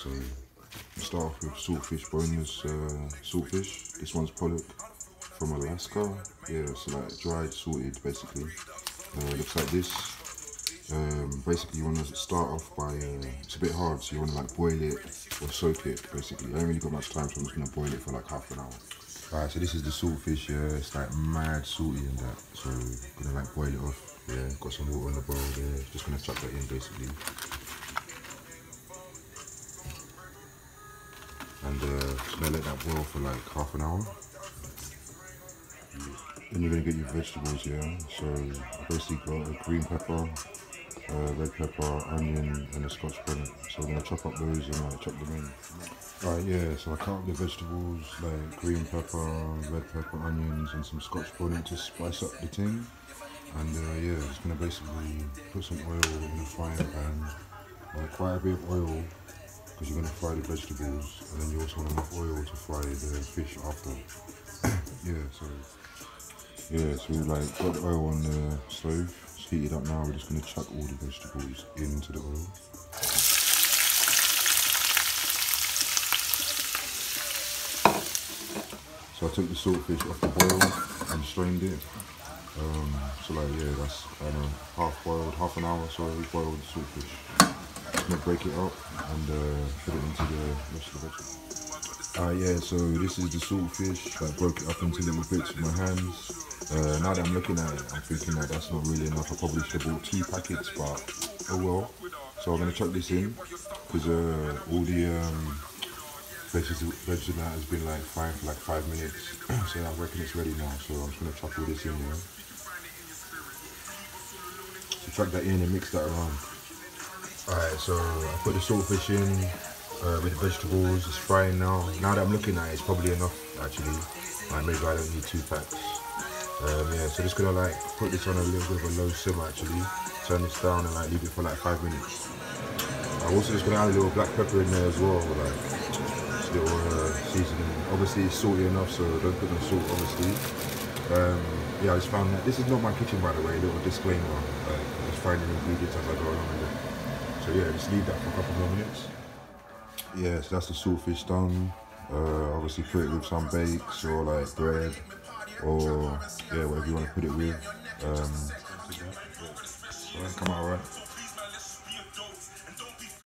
So start off with saltfish, boneless uh, saltfish. This one's pollock from Alaska. Yeah, so like dried, salted basically. Uh, looks like this. Um, basically you want to start off by, uh, it's a bit hard so you want to like boil it or soak it basically. I ain't really got much time so I'm just going to boil it for like half an hour. Alright, so this is the saltfish, yeah, it's like mad salty and that, so I'm gonna like boil it off, yeah, got some water on the bowl there, just gonna chuck that in basically. And uh, let that boil for like half an hour. Then you're gonna get your vegetables, yeah, so I basically got a green pepper, uh, red pepper, onion, and a scotch bonnet. So I'm gonna chop up those and uh, chop them in. Alright, yeah, so I cut up the vegetables like green pepper, red pepper, onions, and some scotch bonnet to spice up the thing. And uh, yeah, just gonna basically put some oil in the frying pan, like quite a bit of oil, because you're gonna fry the vegetables, and then you also want enough oil to fry the fish after. yeah, so yeah, so we like got the oil on the stove, it's heated up now. We're just gonna chuck all the vegetables into the oil. So I took the saltfish off the boil and strained it. Um, so like yeah, that's kind of half boiled, half an hour. So we boiled the saltfish. Just gonna break it up and uh, put it into the rest of the vegetables. Alright, yeah. So this is the saltfish. I broke it up into little bits with my hands. Uh, now that I'm looking at it, I'm thinking that that's not really enough. I probably should have bought two packets, but oh well. So I'm gonna chuck this in because uh, all the um, vegetable has been like frying for like five minutes. so I reckon it's ready now. So I'm just gonna chuck all this in there. So chuck that in and mix that around. Alright, so I put the saltfish in uh, with the vegetables. It's frying now. Now that I'm looking at it, it's probably enough actually. Like maybe I don't need two packs. Um, yeah, so just gonna like put this on a little bit of a low simmer actually. Turn this down and like leave it for like five minutes. I'm also just gonna add a little black pepper in there as well, like little uh, seasoning. Obviously it's salty enough, so don't put no salt obviously. Um, yeah, I just found that this is not my kitchen by the way. Little disclaimer. Like, I'm just finding ingredients as I go along with it. So yeah, just leave that for a couple more minutes. Yeah, so that's the saltfish done. Uh, obviously put it with some bakes or like bread or yeah, whatever you want to put it with. Um.